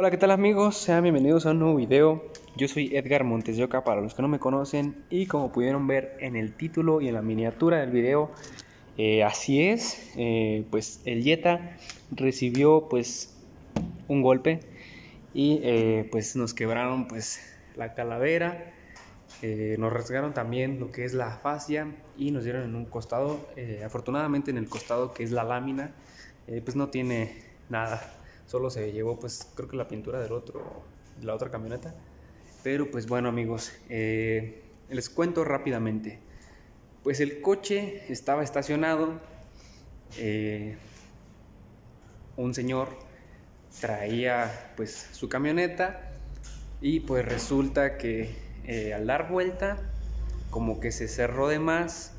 Hola, ¿qué tal amigos? Sean bienvenidos a un nuevo video. Yo soy Edgar Montes de Oca para los que no me conocen y como pudieron ver en el título y en la miniatura del video, eh, así es, eh, pues el Jetta recibió pues un golpe y eh, pues nos quebraron pues la calavera, nos rasgaron también lo que es la fascia y nos dieron en un costado, afortunadamente en el costado que es la lámina, pues no tiene nada solo se llevó pues creo que la pintura del otro, de la otra camioneta. Pero pues bueno amigos, eh, les cuento rápidamente. Pues el coche estaba estacionado, eh, un señor traía pues su camioneta y pues resulta que eh, al dar vuelta como que se cerró de más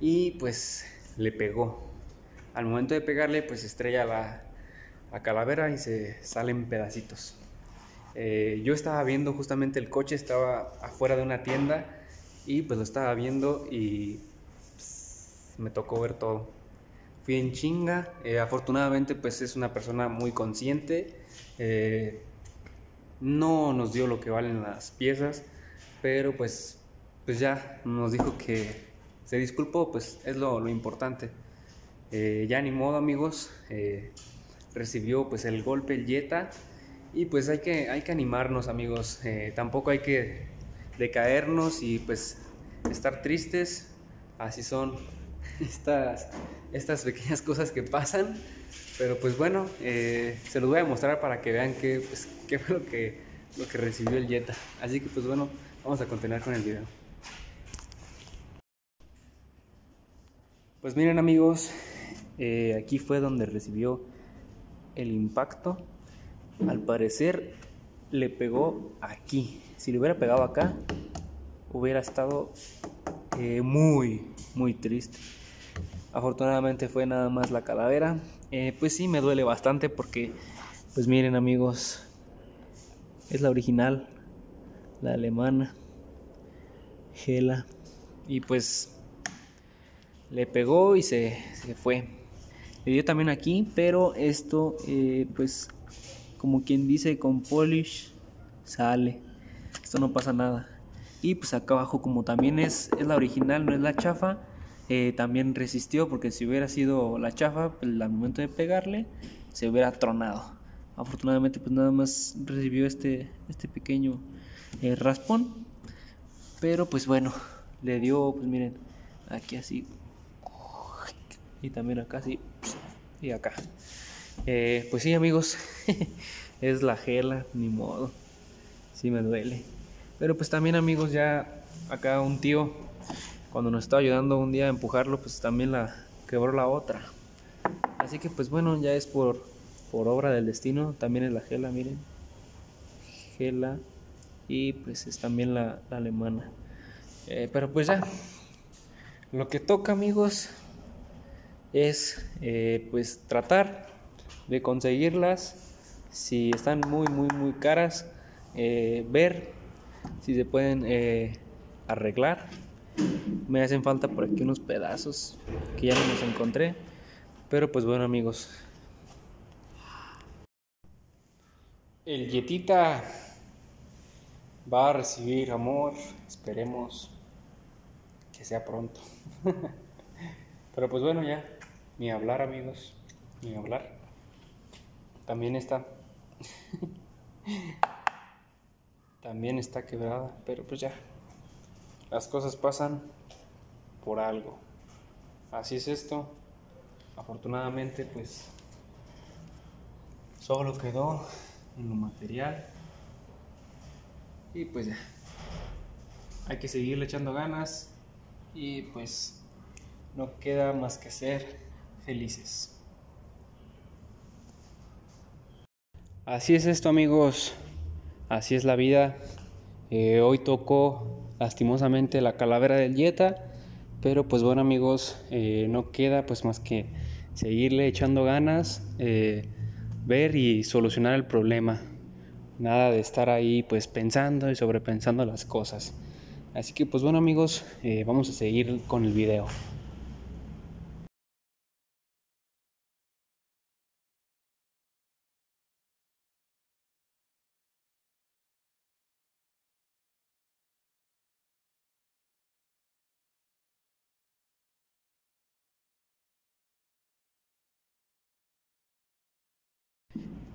y pues le pegó. Al momento de pegarle pues estrella la, a calavera y se salen pedacitos. Eh, yo estaba viendo justamente el coche, estaba afuera de una tienda y pues lo estaba viendo y pues, me tocó ver todo. Fui en chinga, eh, afortunadamente pues es una persona muy consciente, eh, no nos dio lo que valen las piezas, pero pues, pues ya nos dijo que se disculpó, pues es lo, lo importante. ya ni modo amigos, recibió pues el golpe el Jetta. Y pues hay que, hay que animarnos amigos, eh, tampoco hay que decaernos y pues estar tristes, así son estas, estas pequeñas cosas que pasan, pero pues bueno, eh, se los voy a mostrar para que vean qué, pues, qué fue lo que, lo que recibió el Jetta, así que pues bueno, vamos a continuar con el video. Pues miren amigos, eh, aquí fue donde recibió el impacto, al parecer le pegó aquí. Si le hubiera pegado acá, hubiera estado eh, muy, muy triste. Afortunadamente fue nada más la calavera. Eh, pues sí, me duele bastante porque, pues miren amigos, es la original, la alemana, Gela. Y pues le pegó y se, se fue. Dio también aquí, pero esto, eh, pues, como quien dice, con polish sale. Esto no pasa nada. Y pues acá abajo, como también es, es la original, no es la chafa, eh, también resistió, porque si hubiera sido la chafa, pues, al momento de pegarle, se hubiera tronado. Afortunadamente, pues nada más recibió este, este pequeño eh, raspón. Pero pues bueno, le dio, pues miren, aquí así y también acá sí y acá. Eh, pues sí amigos es la gela ni modo sí me duele. Pero pues también amigos ya acá un tío cuando nos estaba ayudando un día a empujarlo pues también la quebró la otra. Así que pues bueno ya es por por obra del destino también es la gela miren. Gela y pues es también la, alemana. Eh, pero pues ya lo que toca amigos es eh, pues tratar de conseguirlas. Si están muy muy muy caras eh, ver si se pueden eh, arreglar. Me hacen falta por aquí unos pedazos que ya no los encontré. Pero pues bueno amigos. El Yetita va a recibir amor esperemos que sea pronto. Pero pues bueno ya ni hablar, amigos. Ni hablar. También está. También está quebrada. Pero pues ya. Las cosas pasan por algo. Así es esto. Afortunadamente, pues. Solo quedó en lo material. Y pues ya. Hay que seguirle echando ganas. Y pues. No queda más que ser felices. Así es esto amigos, así es la vida. Eh, hoy tocó lastimosamente la calavera del Jetta, pero pues bueno amigos, eh, no queda pues más que seguirle echando ganas, eh, ver y solucionar el problema. Nada de estar ahí pues pensando y sobrepensando las cosas. Así que pues bueno amigos, vamos a seguir con el video.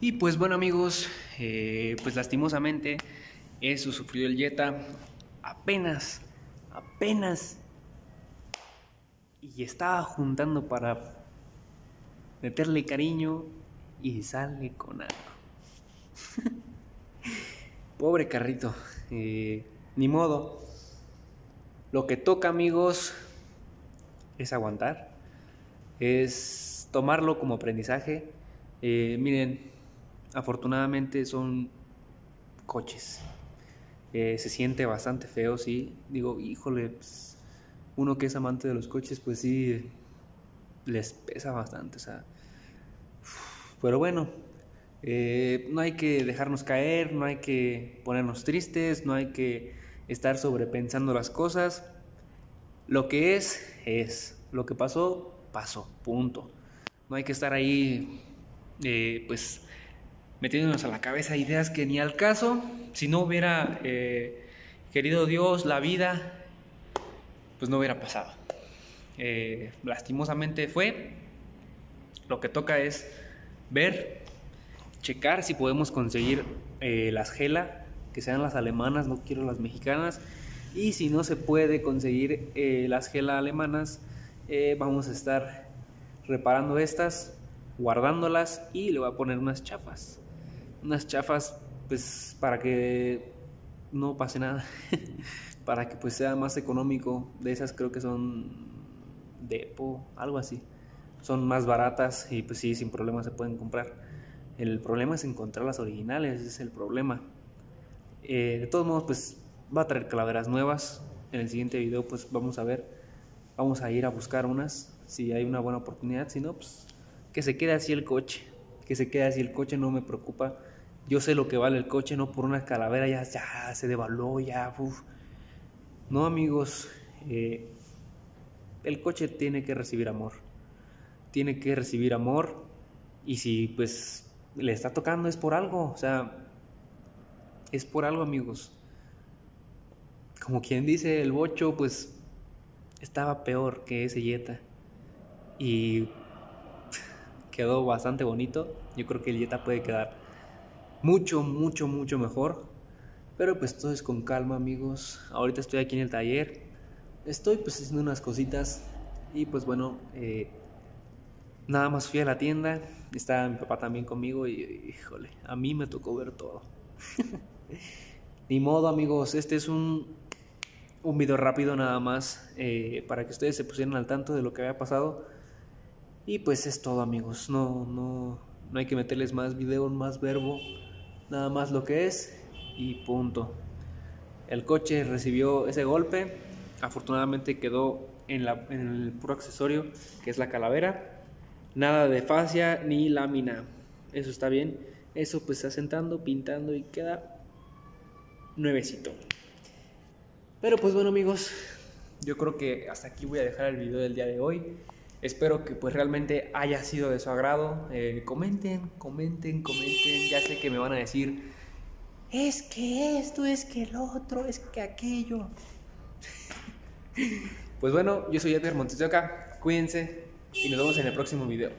Y pues bueno amigos, eh, pues lastimosamente eso sufrió el Jetta apenas, apenas. Y estaba juntando para meterle cariño y sale con algo. Pobre carrito, eh, ni modo. Lo que toca amigos es aguantar, es tomarlo como aprendizaje. Eh, miren, afortunadamente son coches. Eh, se siente bastante feo, sí. Digo, híjole, pues, uno que es amante de los coches, pues sí, les pesa bastante. O sea, pero bueno, eh, no hay que dejarnos caer, no hay que ponernos tristes, no hay que estar sobrepensando las cosas. Lo que es, es. Lo que pasó, pasó. Punto. No hay que estar ahí, eh, pues, metiéndonos a la cabeza ideas que ni al caso, si no hubiera eh, querido Dios la vida, pues no hubiera pasado. Eh, lastimosamente fue, lo que toca es ver, checar si podemos conseguir eh, las Gela, que sean las alemanas, no quiero las mexicanas, y si no se puede conseguir las Gela alemanas, vamos a estar reparando estas, guardándolas y le voy a poner unas chapas unas chafas pues para que no pase nada para que pues sea más económico. De esas creo que son Depo algo así. Son más baratas y pues sí sin problema se pueden comprar. El problema es encontrar las originales ese es el problema. Eh, de todos modos pues va a traer calaveras nuevas. En el siguiente video pues vamos a ver. Vamos a ir a buscar unas si hay una buena oportunidad. Si no pues que se quede así el coche que se quede así el coche no me preocupa yo sé lo que vale el coche, no por una calavera ya, ya se devaluó, ya. No, amigos, eh, el coche tiene que recibir amor. Tiene que recibir amor y si pues le está tocando es por algo, o sea, es por algo, amigos. Como quien dice, el bocho pues estaba peor que ese Jetta y quedó bastante bonito. Yo creo que el Jetta puede quedar mucho, mucho, mucho mejor. Pero pues todo es con calma, amigos. Ahorita estoy aquí en el taller. Estoy pues haciendo unas cositas. Y pues bueno, eh, nada más fui a la tienda. Estaba mi papá también conmigo y híjole, a mí me tocó ver todo. Ni modo, amigos. Este es un, un video rápido nada más eh, para que ustedes se pusieran al tanto de lo que había pasado. Y pues es todo, amigos. No, no, no hay que meterles más video, más verbo nada más lo que es y punto. El coche recibió ese golpe, afortunadamente quedó en, la, en el puro accesorio que es la calavera, nada de fascia ni lámina, eso está bien, eso pues está sentando, pintando y queda nuevecito. Pero pues bueno amigos, yo creo que hasta aquí voy a dejar el video del día de hoy. Espero que pues realmente haya sido de su agrado. Eh, comenten, comenten, comenten. Ya sé que me van a decir, es que esto, es que el otro, es que aquello. pues bueno, yo soy Edgar Montes de Cuídense y nos vemos en el próximo video.